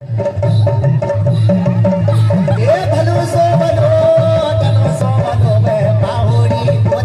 ए धनु बनो धनु बनो मैं पाहुरी को